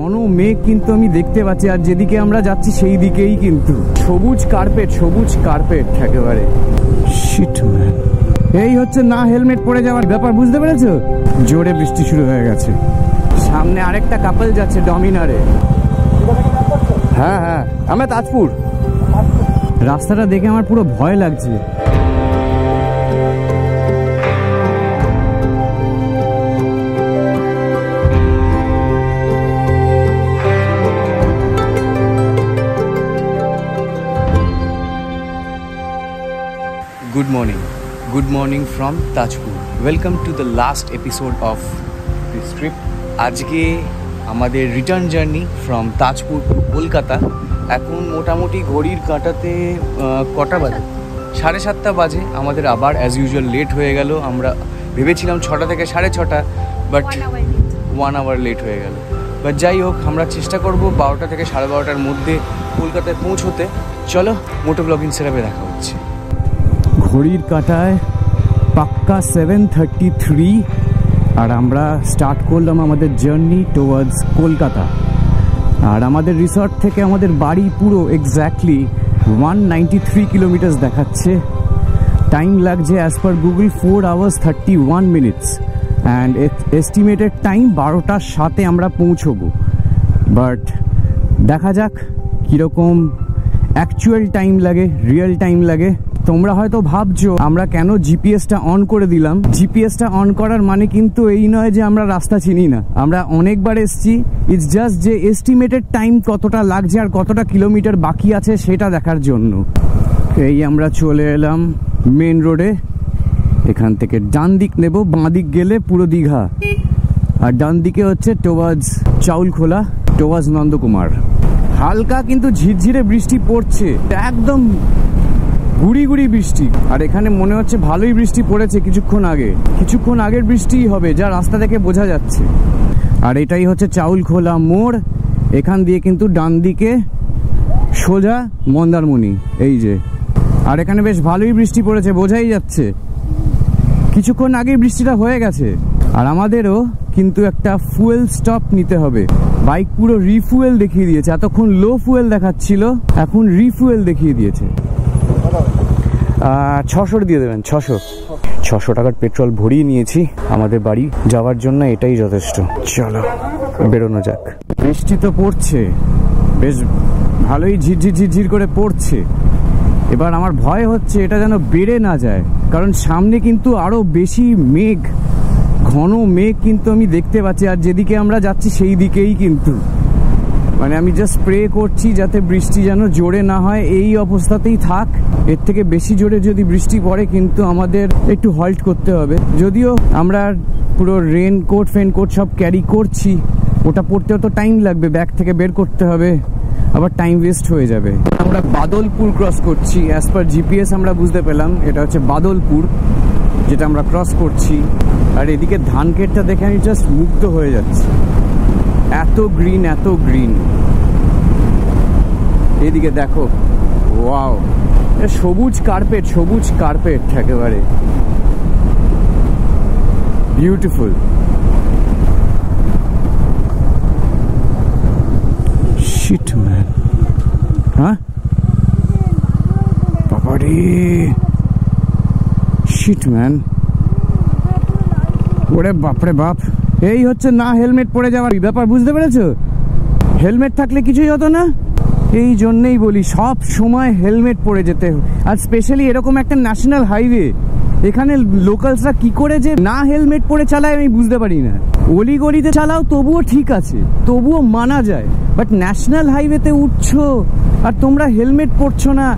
ঘন মেঘ কিন্তু আমি দেখতে পাচ্ছি, আর যেদিকে আমরা যাচ্ছি সেই দিকেই কিন্তু সবুজ কার্পেট সবুজ কার্পেট একেবারে। এই হচ্ছে না হেলমেট পরে যাওয়ার ব্যাপার, বুঝতে পেরেছ? জোরে বৃষ্টি শুরু হয়ে গেছে। সামনে আরেকটা কাপল যাচ্ছে ডমিনারে হ্যাঁ হ্যাঁ আমরা তাজপুর। রাস্তাটা দেখে আমার পুরো ভয় লাগছে। Good morning. Good morning from Tajpur welcome to the last episode of this trip. আজকে আমাদের return journey from Tajpur to Kolkata এখন মোটামুটি ঘড়ির কাঁটাতে কটা বাজে? সাড়ে সাতটা বাজে। আমাদের আবার অ্যাজ ইউজুয়াল লেট হয়ে গেল। আমরা ভেবেছিলাম ছটা থেকে সাড়ে ছটা বাট ওয়ান আওয়ার লেট হয়ে গেল। বাট যাই হোক আমরা চেষ্টা করব বারোটা থেকে সাড়ে বারোটার মধ্যে কলকাতায় পৌঁছতে। চলো মোটো ব্লগ ইনস্টাগ্রামে দেখা হচ্ছে। ঘড়ির কাঁটায় পাক্কা সেভেন থার্টি থ্রি আর আমরা স্টার্ট করলাম আমাদের জার্নি টুয়ার্ডস কলকাতা। আর আমাদের রিসর্ট থেকে আমাদের বাড়ি পুরো exactly one ninety three kilometres দেখাচ্ছে। টাইম লাগছে as per Google four hours thirty one minutes and estimated time বারোটার সাথে আমরা পৌঁছবো। বাট দেখা যাক কীরকম অ্যাকচুয়াল টাইম লাগে রিয়েল টাইম লাগে। তোমরা হয়তো ভাবছ, আমরা কেন জিপিএসটা অন করে দিলাম? জিপিএসটা অন করার মানে কিন্তু এই নয় যে আমরা রাস্তা চিনি না। আমরা অনেকবার এসছি ইটস জাস্ট যে এস্টিমেটেড টাইম কতটা লাগছে আর কতটা কিলোমিটার বাকি আছে সেটা দেখার জন্য। এই আমরা চলে এলাম মেন রোডে এখান থেকে ডান দিক নেব, বাঁ দিক গেলে পুরো দীঘা। আর ডান দিকে হচ্ছে টোয়াজ চাউল খোলা টোয়াজ নন্দকুমার। হালকা কিন্তু ঝিরঝিরে বৃষ্টি পড়ছে। একদম গুড়ি গুড়ি বৃষ্টি। আর এখানে মনে হচ্ছে ভালোই বৃষ্টি পড়েছে কিছুক্ষণ আগে। কিছুক্ষণ আগের বৃষ্টিই হবে, যা রাস্তা থেকে বোঝা যাচ্ছে। আর এটাই হচ্ছে চাউল খোলা মোড়। এখান দিয়ে কিন্তু ডান দিকে সোজা মন্দারমণি, এই যে। আর এখানে বেশ ভালোই বৃষ্টি পড়েছে, বোঝাই যাচ্ছে। কিছুক্ষণ আগে বৃষ্টিটা হয়ে গেছে। আর আমাদেরও কিন্তু একটা ফুয়েল স্টপ নিতে হবে। বাইক পুরো রিফুয়েল দেখিয়ে দিয়েছে। এতক্ষণ লো ফুয়েল দেখাচ্ছিল, এখন রিফুয়েল দেখিয়ে দিয়েছে। ছশোর দিয়ে দেবেন, ছশো। ছশো টাকার পেট্রোল ভরিয়ে নিয়েছি। আমাদের বাড়ি যাওয়ার জন্য এটাই যথেষ্ট। চলো, বেরোনো যাক। বৃষ্টি তো পড়ছে। বেশ ভালোই ঝিরঝির ঝিরঝির করে পড়ছে। এবার আমার ভয় হচ্ছে এটা যেন বেড়ে না যায়। কারণ সামনে কিন্তু আরও বেশি মেঘ, ঘন মেঘ কিন্তু আমি দেখতে পাচ্ছি। আর যেদিকে আমরা যাচ্ছি, সেই দিকেই কিন্তু। মানে আমি জাস্ট স্প্রে করছি যাতে বৃষ্টি যেন জোরে না হয়, এই অবস্থাতেই থাক। এর থেকে বেশি জোরে যদি বৃষ্টি পড়ে, কিন্তু আমাদের একটু হল্ট করতে হবে। যদিও আমরা পুরো রেন কোট ফেন কোট সব ক্যারি করছি, ওটা পড়তেও তো টাইম লাগবে ব্যাগ থেকে বের করতে হবে। আবার টাইম ওয়েস্ট হয়ে যাবে। আমরা বাদলপুর ক্রস করছি অ্যাজ পার জিপিএস আমরা বুঝতে পেলাম, এটা হচ্ছে বাদলপুর, যেটা আমরা ক্রস করছি। আর এদিকে ধান ক্ষেতটা দেখে আমি জাস্ট মুগ্ধ হয়ে যাচ্ছি। এত গ্রিন এত গ্রিন এদিকে দেখো ওয়াও সবুজ কার্পেট সবুজ কার্পেট একেবারে। বিউটিফুল ম্যান হ্যাঁ ম্যান ওরে বাপরে বাপ। এই হচ্ছে না হেলমেট পরে যাওয়ার ব্যাপার, বুঝতে পেরেছ? হেলমেট থাকলে কিছুই হতো না? এই জন্যেই বলি, সব সময় হেলমেট পরে যেতে আর স্পেশালি এরকম একটা ন্যাশনাল হাইওয়ে এখানে লোকালসরা কি করে যে না হেলমেট পরে চালায় আমি বুঝতে পারি না। অলি গলিতে চালাও, তবুও ঠিক আছে, তবুও মানা যায় বাট ন্যাশনাল হাইওয়েতে উঠছো আর তোমরা হেলমেট পরছো না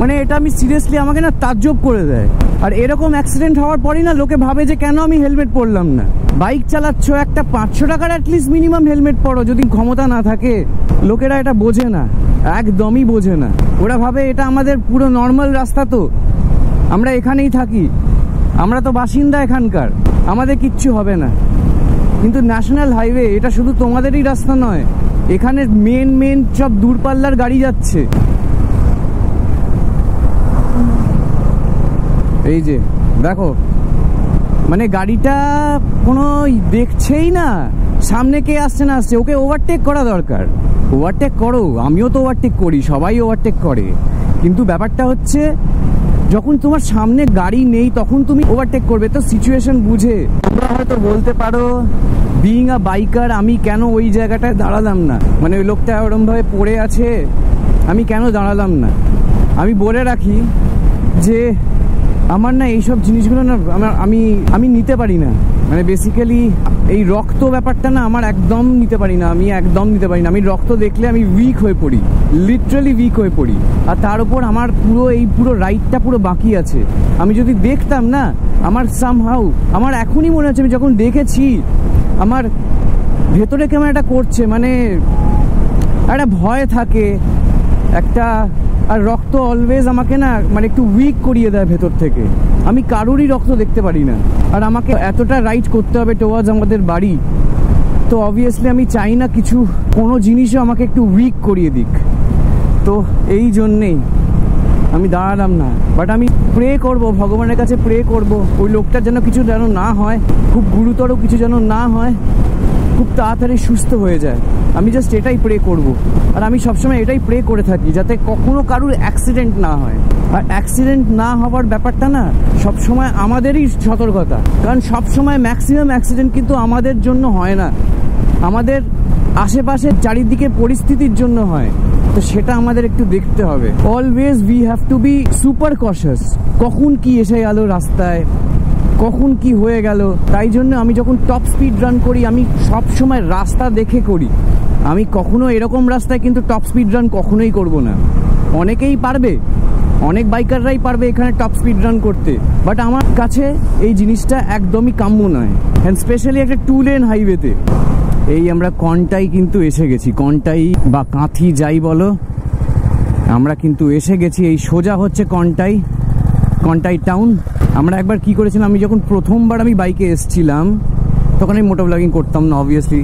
মানে এটা আমি সিরিয়াসলি আমাকে না তাজ্জব করে দেয়। আর এরকম অ্যাক্সিডেন্ট হওয়ার পরই না লোকে ভাবে যে কেন আমি হেলমেট পরলাম না। বাইক চালাচ্ছ, একটা পাঁচশো টাকার অ্যাটলিস্ট মিনিমাম হেলমেট পরো, যদি ক্ষমতা না থাকে। লোকেরা এটা বোঝে না, একদমই বোঝে না। ওরা ভাবে এটা আমাদের পুরো নর্মাল রাস্তা তো। আমরা এখানেই থাকি। আমরা তো বাসিন্দা এখানকার, আমাদের কিচ্ছু হবে না। কিন্তু ন্যাশনাল হাইওয়ে এটা শুধু তোমাদেরই রাস্তা নয়, এখানে মেন মেন সব দূরপাল্লার গাড়ি যাচ্ছে। এই যে, দেখো মানে গাড়িটা কোনো দেখছেই না। সামনে কে আসছে না আসছে, ওকে ওভারটেক করা দরকার। ওভারটেক করো, আমিও তো ওভারটেক করি, সবাই ওভারটেক করে। কিন্তু ব্যাপারটা হচ্ছে, যখন তোমার সামনে গাড়ি নেই, তখন তুমি ওভারটেক করবে। তো সিচুয়েশন বুঝে। তোমরা হয়তো বলতে পারো বিইং আ বাইকার আমি কেন ওই জায়গাটায় দাঁড়ালাম না? মানে ওই লোকটা ওরমভাবে পড়ে আছে, আমি কেন দাঁড়ালাম না? আমি বলে রাখি যে আমার না এইসব জিনিসগুলো না, আমার, আমি আমি নিতে পারি না। মানে বেসিক্যালি এই রক্ত ব্যাপারটা না আমার একদম নিতে পারি না, আমি একদম নিতে পারি না। আমি রক্ত দেখলে আমি উইক হয়ে পড়ি লিটারালি উইক হয়ে পড়ি। আর তার উপর আমার পুরো, এই পুরো রাইডটা পুরো বাকি আছে। আমি যদি দেখতাম না, আমার সামহাউ আমার এখনই মনে হচ্ছে আমি যখন দেখেছি, আমার ভেতরে কেমন একটা করছে মানে একটা ভয় থাকে, একটা আর রক্ত অলওয়েজ আমাকে না মানে একটু উইক করিয়ে দেয় ভেতর থেকে। আমি কারোরই রক্ত দেখতে পারি না। আর আমাকে এতটা রাইড করতে হবে টোয়ার্ডস আমাদের বাড়ি, তো অবভিয়াসলি আমি চাই না কিছু, কোনো জিনিসও আমাকে একটু উইক করিয়ে দিক। তো এই জন্যেই আমি দাঁড়ালাম না। বাট আমি প্রে করব, ভগবানের কাছে প্রে করব। ওই লোকটার যেন কিছু যেন না হয়, খুব গুরুতর কিছু যেন না হয় খুব তাড়াতাড়ি সুস্থ হয়ে যায়। আমি জাস্ট এটাই প্রে করব। আর আমি সবসময় এটাই প্রে করে থাকি যাতে কখনো কারুর অ্যাক্সিডেন্ট না হয়। আর অ্যাক্সিডেন্ট না হওয়ার ব্যাপারটা না সবসময় আমাদেরই সতর্কতা। কারণ সবসময় ম্যাক্সিমাম অ্যাক্সিডেন্ট কিন্তু আমাদের জন্য হয় না। আমাদের আশেপাশের চারিদিকে পরিস্থিতির জন্য হয়। তো সেটা আমাদের একটু দেখতে হবে। Always we have to be super cautious কখন কি এসে গেল রাস্তায়? কখন কি হয়ে গেল, তাই জন্য আমি যখন টপ স্পিড রান করি, আমি সব সময় রাস্তা দেখে করি। আমি কখনো এরকম রাস্তায় কিন্তু টপ স্পিড রান কখনোই করব না। অনেকেই পারবে, অনেক বাইকাররাই পারবে এখানে টপ স্পিড রান করতে। বাট আমার কাছে এই জিনিসটা একদমই কাম্য নয়। অ্যান্ড স্পেশালি একটা টু লেন হাইওয়েতে এই আমরা কনটাই কিন্তু এসে গেছি। কনটাই বা কাঁথি যাই বলো, আমরা কিন্তু এসে গেছি। এই সোজা হচ্ছে কনটাই কনটাই টাউন আমরা একবার কি করেছিলাম, আমি যখন প্রথমবার আমি বাইকে এসছিলাম, তখন আমি মোটো ব্লগিং করতাম না অবভিয়াসলি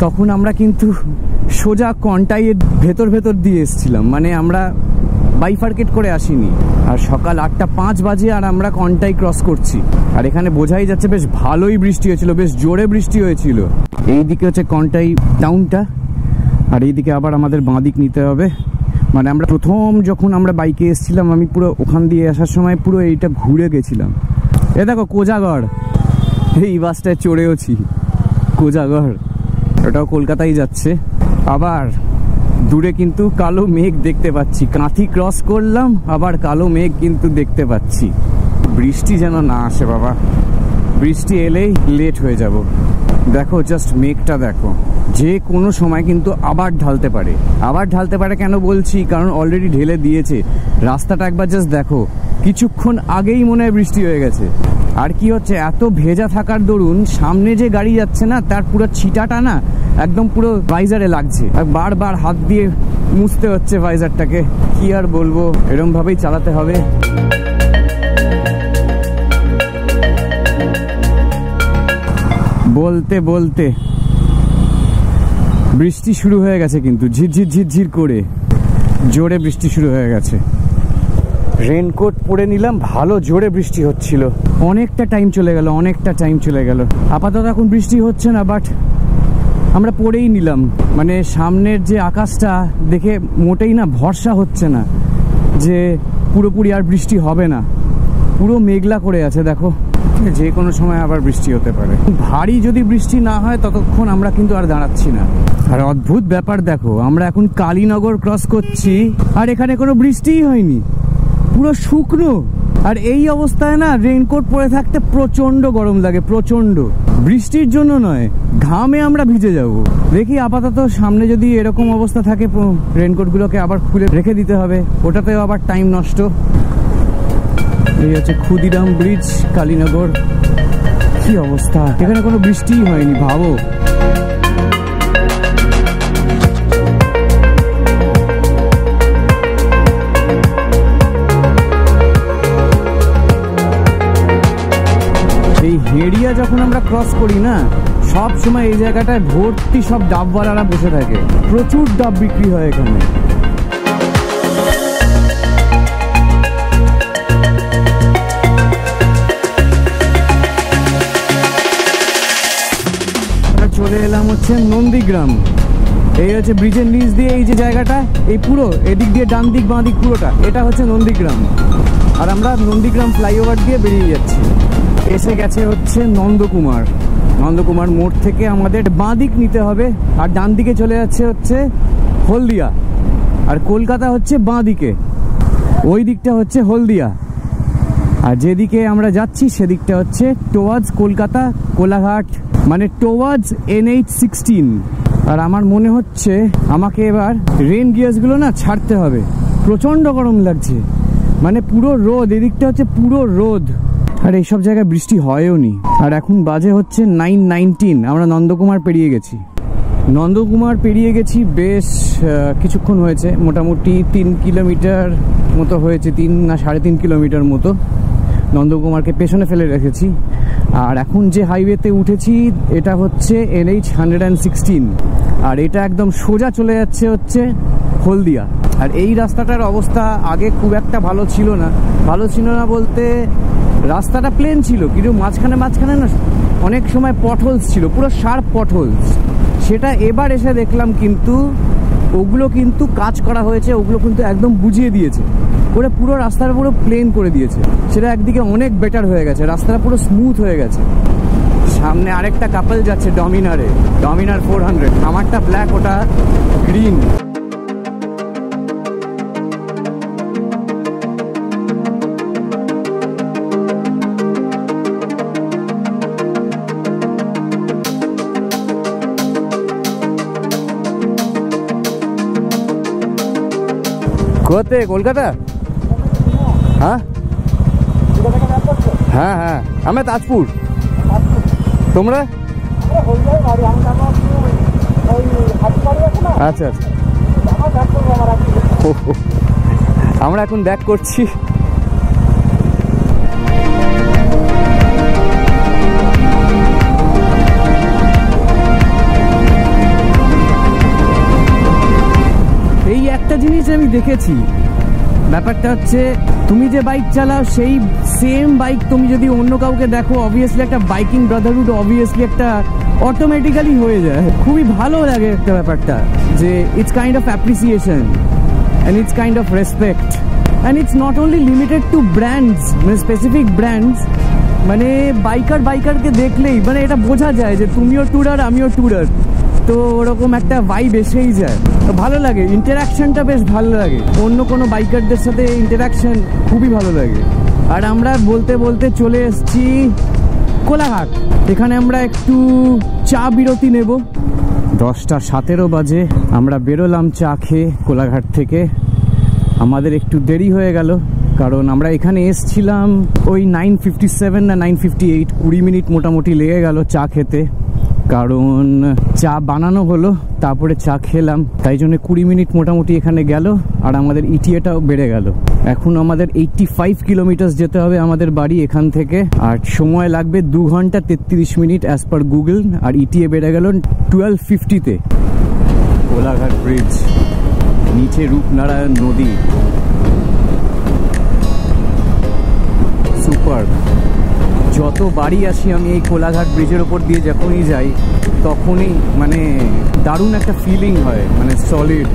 তখন আমরা কিন্তু সোজা কনটাইয়ের ভেতর ভেতর দিয়ে এসছিলাম মানে আমরা বাইফার্কেট করে আসিনি। আর সকাল আটটা পাঁচ বাজে আর আমরা কনটাই ক্রস করছি। আর এখানে বোঝাই যাচ্ছে বেশ ভালোই বৃষ্টি হয়েছিল, বেশ জোরে বৃষ্টি হয়েছিল। এইদিকে হচ্ছে কনটাই টাউনটা আর এইদিকে আবার আমাদের বাঁদিক নিতে হবে। মানে আমরা প্রথম যখন আমরা বাইকে এসেছিলাম, আমি পুরো ওখান দিয়ে আসার সময় পুরো এইটা ঘুরে গেছিলাম। এ দেখো কোজাগড় এই বাসটায় চড়েওছি কোজাগড় ওটাও কলকাতায় যাচ্ছে। আবার দূরে কিন্তু কালো মেঘ দেখতে পাচ্ছি। কাঁথি ক্রস করলাম, আবার কালো মেঘ কিন্তু দেখতে পাচ্ছি। বৃষ্টি যেন না আসে, বাবা। বৃষ্টি এলেই লেট হয়ে যাব। দেখো জাস্ট মেঘটা দেখো। যে কোনো সময় কিন্তু আবার ঢালতে পারে। আবার ঢালতে পারে কেন বলছি? কারণ অলরেডি ঢেলে দিয়েছে। রাস্তাটা একবার জাস্ট দেখো। কিছুক্ষণ আগেই মনে হয় বৃষ্টি হয়ে গেছে। আর কি হচ্ছে? এত ভেজা থাকার দরুন সামনে যে গাড়ি যাচ্ছে না, তার পুরো ছিটাটা না একদম পুরো ভাইজারে লাগছে। আর বারবার হাত দিয়ে মুছতে হচ্ছে ভাইজারটাকে কি আর বলব? এরম ভাবেই চালাতে হবে। বলতে বলতে বৃষ্টি শুরু হয়ে গেছে কিন্তু, ঝিরঝির ঝিরঝির করে জোরে বৃষ্টি শুরু হয়ে গেছে। রেনকোট পরে নিলাম, ভালো জোরে বৃষ্টি হচ্ছিল। অনেকটা টাইম চলে গেল, অনেকটা টাইম চলে গেল। আপাতত এখন বৃষ্টি হচ্ছে না বাট আমরা পরেই নিলাম। মানে সামনের যে আকাশটা, দেখে মোটেই না ভরসা হচ্ছে না যে পুরোপুরি আর বৃষ্টি হবে না। পুরো মেঘলা করে আছে, দেখো। যে কোনো সময় আবার বৃষ্টি হতে পারে। ভারী যদি বৃষ্টি না হয়, ততক্ষণ আমরা কিন্তু আর দাঁড়াচ্ছি না। আর অদ্ভুত ব্যাপার দেখো, আমরা এখন কালীনগর ক্রস করছি, আর এখানে কোনো বৃষ্টিই হয়নি। পুরো শুকনো। আর এই অবস্থায় না রেইনকোট পরে থাকতে প্রচণ্ড গরম লাগে প্রচণ্ড বৃষ্টির জন্য নয়, ঘামে আমরা ভিজে যাব। দেখি আপাতত সামনে যদি এরকম অবস্থা থাকে রেইনকোটগুলোকে আবার খুলে রেখে দিতে হবে। ওটাতেও আবার টাইম নষ্ট। এই হচ্ছে ক্ষুদিরাম ব্রিজ, কালীনগর। কি অবস্থা? এখানে কোনো বৃষ্টিই হয়নি, ভাবো। এই হেড়িয়া যখন আমরা ক্রস করি না সব সময় এই জায়গাটায় ভর্তি সব ডাবওয়ালারা বসে থাকে। প্রচুর ডাব বিক্রি হয় এখানে। হচ্ছে নন্দীগ্রাম। এই হচ্ছে ব্রিজের নিচ দিয়ে এই যে জায়গাটা, এই পুরো এদিক দিয়ে ডান দিক, বাঁ দিক পুরোটা, এটা হচ্ছে নন্দীগ্রাম। আর আমরা নন্দীগ্রাম ফ্লাইওভার দিয়ে বেরিয়ে যাচ্ছি। এসে গেছে হচ্ছে নন্দকুমার। নন্দকুমার মোড় থেকে আমাদের বাঁ দিক নিতে হবে, আর ডান দিকে চলে যাচ্ছে হচ্ছে হলদিয়া। আর কলকাতা হচ্ছে বাঁ দিকে। ওই দিকটা হচ্ছে হলদিয়া। আর যেদিকে আমরা যাচ্ছি সেদিকটা হচ্ছে টোয়ার্ডস কলকাতা, কোলাঘাট মানে টোয়ার্ডস এনএইচ সিক্সটিন আর আমার মনে হচ্ছে আমাকে এবার রেন গিয়ার্সগুলো না ছাড়তে হবে। প্রচণ্ড গরম লাগছে। মানে পুরো রোদ, এদিকটা হচ্ছে পুরো রোদ। আর এইসব জায়গায় বৃষ্টি হয়ও নি। আর এখন বাজে হচ্ছে নাইন নাইনটিন আমরা নন্দকুমার পেরিয়ে গেছি। নন্দকুমার পেরিয়ে গেছি বেশ কিছুক্ষণ হয়েছে। মোটামুটি তিন কিলোমিটার মতো হয়েছে, তিন না সাড়ে তিন কিলোমিটার মতো। নন্দকুমারকে পেছনে ফেলে রেখেছি। আর এখন যে হাইওয়েতে উঠেছি, এটা হচ্ছে এনএইচ হান্ড্রেড অ্যান্ড সিক্সটিন আর এটা একদম সোজা চলে যাচ্ছে হচ্ছে হলদিয়া। আর এই রাস্তাটার অবস্থা আগে খুব একটা ভালো ছিল না। ভালো ছিল না বলতে রাস্তাটা প্লেন ছিল, কিন্তু মাঝখানে মাঝখানে না অনেক সময় পটহোলস ছিল, পুরো শার্প পটহোলস সেটা এবার এসে দেখলাম কিন্তু ওগুলো কিন্তু কাজ করা হয়েছে, ওগুলো কিন্তু একদম বুঝিয়ে দিয়েছে। করে পুরো রাস্তাটা পুরো প্লেন করে দিয়েছে। সেটা একদিকে অনেক বেটার হয়ে গেছে, রাস্তাটা পুরো স্মুথ হয়ে গেছে। সামনে আরেকটা কাপল যাচ্ছে ডমিনারে ডমিনার ফোর হান্ড্রেড আমারটা ব্ল্যাক ওটা গ্রিন কোথাতে কলকাতা? হ্যাঁ? হ্যাঁ হ্যাঁ। আমরা তাজপুর। তোমরা? আচ্ছা আচ্ছা। আমরা এখন ব্যাক করছি। এই একটা জিনিস আমি দেখেছি। ব্যাপারটা হচ্ছে, তুমি যে বাইক চালাও, সেই সেম বাইক তুমি যদি অন্য কাউকে দেখো অবভিয়াসলি একটা বাইকিং ব্রাদারহুড অবভিয়াসলি একটা অটোমেটিক্যালি হয়ে যায়। খুবই ভালো লাগে একটা ব্যাপারটা, যে it's kind of appreciation and it's kind of respect and it's not only limited to brands মানে স্পেসিফিক ব্র্যান্ডস মানে বাইকার বাইকারকে দেখলেই মানে এটা বোঝা যায় যে তুমিও ট্যুরার আমিও ট্যুরার তো ওরকম একটা ভাইব এসেই যায়। তো ভালো লাগে ইন্টারাকশনটা বেশ ভালো লাগে। অন্য কোনো বাইকারদের সাথে ইন্টারাকশন খুবই ভালো লাগে। আর আমরা বলতে বলতে চলে এসছি কোলাঘাট। এখানে আমরা একটু চা বিরতি নেব। দশটা সতেরো বাজে, আমরা বেরোলাম চা খেয়ে কোলাঘাট থেকে। আমাদের একটু দেরি হয়ে গেল, কারণ আমরা এখানে এসছিলাম ওই নাইন ফিফটি সেভেন না নাইন ফিফটি এইট কুড়ি মিনিট মোটামুটি লেগে গেল চা খেতে। কারণ চা বানানো হলো, তারপরে চা খেলাম, তাই জন্য কুড়ি মিনিট মোটামুটি এখানে গেল, আর আমাদের ইটিএটাও বেড়ে গেল। এখন আমাদের এইটটি ফাইভ কিলোমিটার যেতে হবে আমাদের বাড়ি এখান থেকে, আর সময় লাগবে দু ঘণ্টা তেত্রিশ মিনিট অ্যাজ পার গুগল আর ইটিএ বেড়ে গেল টুয়েলভ ফিফটিতে কোলাঘাট ব্রিজ নিচে রূপনারায়ণ নদী। যত বাড়ি আসি আমি এই কোলাঘাট ব্রিজের ওপর দিয়ে যখনই যাই, তখনই মানে দারুণ একটা ফিলিং হয় মানে সলিড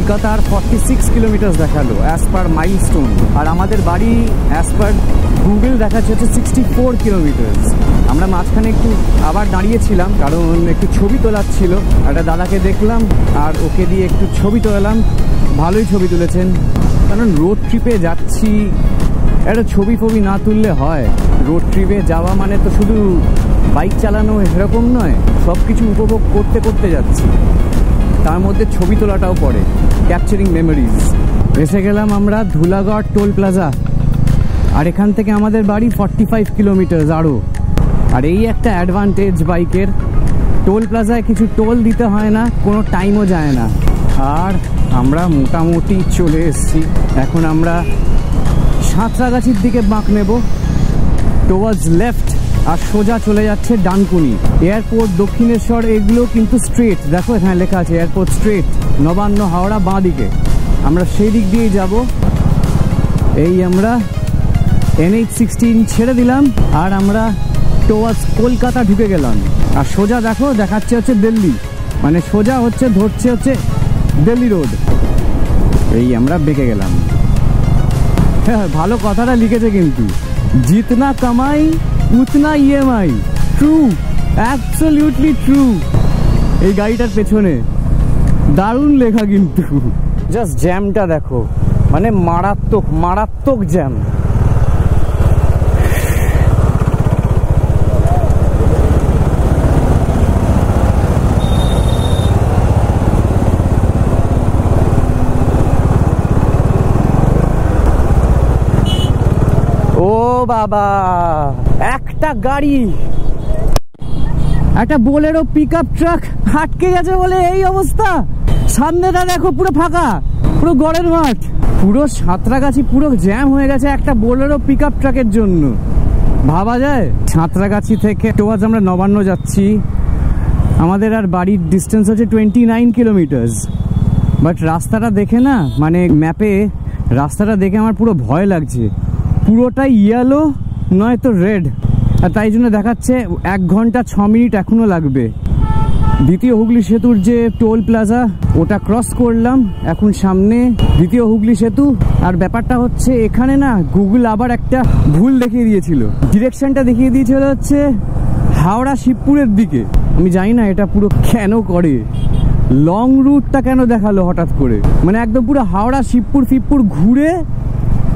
কলকাতার ফর্টি সিক্স কিলোমিটার দেখাল অ্যাজ পার মাইলস্টোন আর আমাদের বাড়ি অ্যাজ পার গুগল দেখাচ্ছে হচ্ছে সিক্সটি ফোর কিলোমিটার আমরা মাঝখানে একটু আবার দাঁড়িয়েছিলাম, কারণ একটু ছবি তোলার ছিল। একটা দাদাকে দেখলাম, আর ওকে দিয়ে একটু ছবি তোলালাম। ভালোই ছবি তুলেছেন। কারণ রোড ট্রিপে যাচ্ছি, একটা ছবি ফবি না তুললে হয়। রোড ট্রিপে যাওয়া মানে তো শুধু বাইক চালানো এরকম নয় সব কিছু উপভোগ করতে করতে যাচ্ছি। তার মধ্যে ছবি তোলাটাও পড়ে। ক্যাপচারিং মেমোরিজ এসে গেলাম আমরা ধুলাগড় টোল প্লাজা। আর এখান থেকে আমাদের বাড়ি ফর্টি ফাইভ কিলোমিটার আরও। আর এই একটা অ্যাডভান্টেজ বাইকের। টোল প্লাজায় কিছু টোল দিতে হয় না, কোনো টাইমও যায় না। আর আমরা মোটামুটি চলে এসেছি। এখন আমরা সাঁতরাগাছির দিকে বাঁক নেব। টুয়ার্ডস লেফট আর সোজা চলে যাচ্ছে ডানকুনি। এয়ারপোর্ট, দক্ষিণেশ্বর, এগুলো কিন্তু স্ট্রেট। দেখো এখানে লেখা আছে, এয়ারপোর্ট স্ট্রেট, নবান্ন হাওড়া বাঁ দিকে আমরা সেই দিক দিয়েই যাব। এই আমরা এনএইচ সিক্সটিন ছেড়ে দিলাম, আর আমরা টোয়ার্ডস কলকাতা ঢুকে গেলাম। আর সোজা দেখো, দেখাচ্ছে হচ্ছে দিল্লি। মানে সোজা হচ্ছে, ধরছে হচ্ছে দিল্লি রোড। এই আমরা বেঁকে গেলাম। হ্যাঁ ভালো কথাটা লিখেছে কিন্তু। জিতনা কামাই উতনা ইএমআই ট্রু অ্যাবসলিউটলি ট্রু এই গাড়িটার পেছনে দারুণ লেখা কিন্তু। জাস্ট জ্যামটা দেখো মানে মারাত্মক মারাত্মক জ্যাম বাবা, একটা গাড়ি, একটা বোলেরো পিক আপ ট্রাক আটকে গেছে বলে এই অবস্থা। সামনেটা দেখো পুরো ফাঁকা, পুরো গড়ের মাঠ। পুরো সাঁতরাগাছি পুরো জ্যাম হয়ে গেছে একটা বোলেরো পিক আপ ট্রাকের জন্য। ভাবা যায়, সাঁতরাগাছি থেকে টোয়াজ আমরা নবান্ন যাচ্ছি। আমাদের আর বাড়ির ডিস্টেন্স হচ্ছে টোয়েন্টি নাইন কিলোমিটার্স বাট রাস্তাটা দেখে না মানে ম্যাপে রাস্তাটা দেখে আমার পুরো ভয় লাগছে। পুরোটাই ইয়েলো নয়তো রেড আর তাই জন্য দেখাচ্ছে এক ঘণ্টা ছ মিনিট এখনও লাগবে। দ্বিতীয় হুগলি সেতুর যে টোল প্লাজা ওটা ক্রস করলাম। এখন সামনে দ্বিতীয় হুগলি সেতু। আর ব্যাপারটা হচ্ছে এখানে না গুগল আবার একটা ভুল দেখিয়ে দিয়েছিল। ডিরেকশনটা দেখিয়ে দিয়েছিল হচ্ছে হাওড়া শিবপুরের দিকে। আমি জানি না এটা পুরো কেন করে। লং রুটটা কেন দেখাল হঠাৎ করে? মানে একদম পুরো হাওড়া, শিবপুর ফিবপুর ঘুরে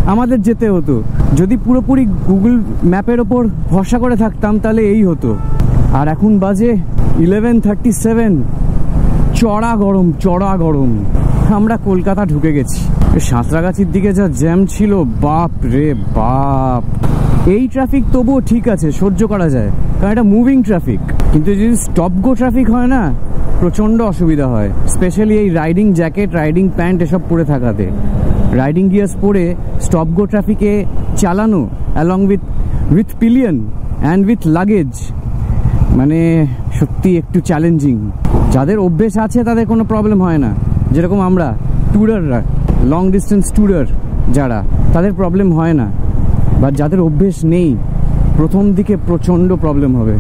আমাদের যেতে হতো। যদি পুরোপুরি গুগল ম্যাপের ওপর ভরসা করে থাকতাম, তাহলে এই হতো। আর এখন বাজে ইলেভেন থার্টি সেভেন চড়া গরম চড়া গরম। আমরা কলকাতা ঢুকে গেছি। সাঁতরাগাছির দিকে যা জ্যাম ছিল, বাপ রে বাপ। এই ট্রাফিক তবুও ঠিক আছে, সহ্য করা যায়। কারণ এটা মুভিং ট্রাফিক কিন্তু যদি স্টপ গো ট্রাফিক হয় না, প্রচণ্ড অসুবিধা হয়। স্পেশালি এই রাইডিং জ্যাকেট রাইডিং প্যান্ট এসব পরে থাকাতে। রাইডিং গিয়ার্স পরে স্টপ গো ট্রাফিকে চালানো along with with pillion and with luggage মানে সত্যি একটু চ্যালেঞ্জিং যাদের অভ্যেস আছে, তাদের কোনো প্রবলেম হয় না। যেরকম আমরা ট্যুরাররা লং ডিস্টেন্স ট্যুরার যারা, তাদের প্রবলেম হয় না। বা যাদের অভ্যেস নেই, প্রথম দিকে প্রচণ্ড প্রবলেম হবে।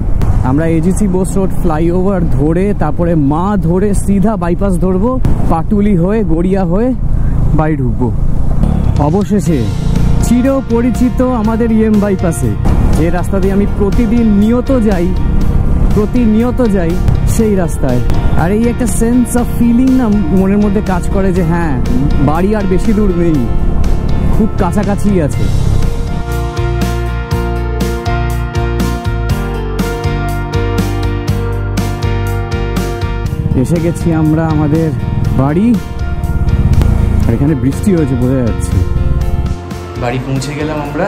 আমরা এজিসি বোস রোড ফ্লাইওভার ধরে, তারপরে মা ধরে, সিধা বাইপাস ধরবো, পাটুলি হয়ে, গড়িয়া হয়ে বাড়ি ঢুকবো। অবশেষে চির পরিচিত আমাদের ইএম বাইপাসে যে রাস্তা দিয়ে আমি প্রতিদিন নিয়ত যাই, প্রতিনিয়ত যাই, সেই রাস্তায়। আর এই একটা সেন্স অফ ফিলিং না মনের মধ্যে কাজ করে যে হ্যাঁ বাড়ি আর বেশি দূর নেই। খুব কাছাকাছি আছে। এসে গেছি আমরা আমাদের বাড়ি। এখানে বৃষ্টি হয়েছে বোঝা যাচ্ছে। বাড়ি পৌঁছে গেলাম আমরা।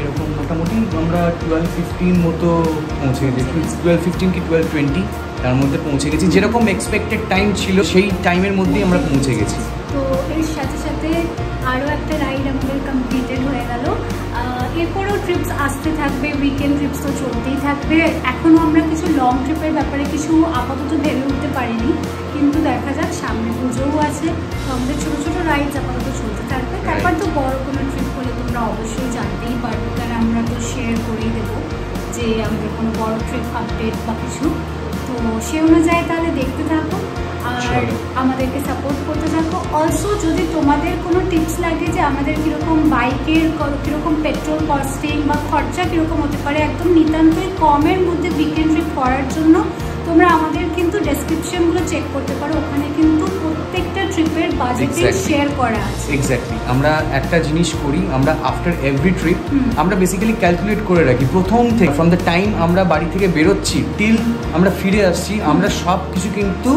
এরকম মোটামুটি আমরা টুয়েলভ ফিফটিন মতো পৌঁছে গেছি। টুয়েলভ ফিফটিন কি টুয়েলভ টোয়েন্টি তার মধ্যে পৌঁছে গেছি। যেরকম এক্সপেক্টেড টাইম ছিল সেই টাইমের মধ্যেই আমরা পৌঁছে গেছি। তো এর সাথে সাথে আরও একটা রাইড আমাদের কমপ্লিটেড হয়ে গেল। এরপরেও ট্রিপস আসতে থাকবে উইকেন্ড ট্রিপস তো চলতেই থাকবে। এখনও আমরা কিছু লং ট্রিপের ব্যাপারে কিছু আপাতত ভেবে উঠতে পারিনি। কিন্তু আমাদের ছোটো ছোটো রাইডস আপাতত চলতে থাকবে। তারপর তো বড় কোনো ট্রিপ হলে তোমরা অবশ্যই জানতেই পারবে। কারণ আমরা তো শেয়ার করেই দেবো যে আমাদের কোনো বড় ট্রিপ আপডেট বা কিছু। তো সে অনুযায়ী তাহলে দেখতে থাকো আর আমাদেরকে সাপোর্ট করতে থাকো। অলসো যদি তোমাদের কোনো টিপস লাগে যে আমাদের কীরকম বাইকের কীরকম পেট্রোল কস্টিং বা খরচা কীরকম হতে পারে একদম নিতান্তই কমের মধ্যে উইকেন্ড ট্রিপ করার জন্য তোমরা আমাদের কিন্তু ডেসক্রিপশনগুলো চেক করতে পারো। ওখানে কিন্তু প্রত্যেকটা ট্রিপের বাজেটে. শেয়ার করা আছে। এক্স্যাক্টলি আমরা একটা জিনিস করি আমরা আফটার এভরি ট্রিপ আমরা বেসিক্যালি ক্যালকুলেট করে রাখি। প্রথম থেকে ফ্রম দ্য টাইম আমরা বাড়ি থেকে বেরোচ্ছি টিল আমরা ফিরে আসছি আমরা সব কিছু কিন্তু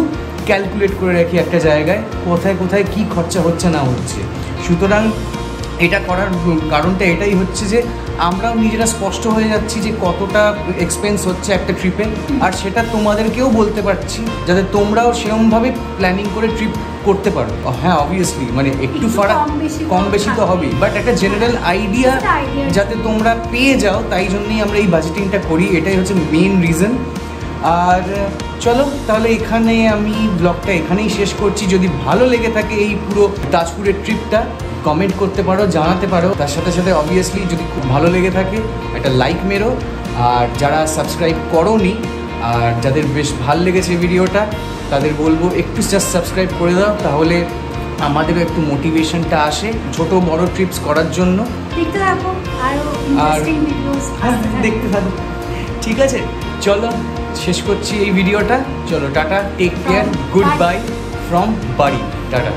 ক্যালকুলেট করে রাখি একটা জায়গায় কোথায় কোথায় কি খরচা হচ্ছে না হচ্ছে। সুতরাং এটা করার কারণটা এটাই হচ্ছে যে আমরাও নিজেরা স্পষ্ট হয়ে যাচ্ছি যে কতটা এক্সপেন্স হচ্ছে একটা ট্রিপে আর সেটা তোমাদেরকেও বলতে পারছি যাতে তোমরাও সেরমভাবে প্ল্যানিং করে ট্রিপ করতে পারো। হ্যাঁ অবভিয়াসলি মানে একটু ফারাক কম বেশি তো। হবেই। বাট একটা জেনারেল আইডিয়া যাতে তোমরা পেয়ে যাও তাই জন্যই আমরা এই বাজেটিংটা করি। এটাই হচ্ছে মেন রিজন আর চলো তাহলে এখানে আমি ব্লগটা এখানেই শেষ করছি। যদি ভালো লেগে থাকে এই পুরো তাজপুরের ট্রিপটা কমেন্ট করতে পারো জানাতে পারো। তার সাথে সাথে অবভিয়াসলি যদি খুব ভালো লেগে থাকে একটা লাইক মেরো। আর যারা সাবস্ক্রাইব করোনি আর যাদের বেশ ভালো লেগেছে ভিডিওটা তাদের বলব একটু জাস্ট সাবস্ক্রাইব করে দাও তাহলে আমাদেরও একটু মোটিভেশনটা আসে ছোট বড় ট্রিপস করার জন্য। আরও হ্যাঁ দেখতে থাকো। ঠিক আছে চলো শেষ করছি এই ভিডিওটা। চলো tata take care good bye from বাড়ি টাটা।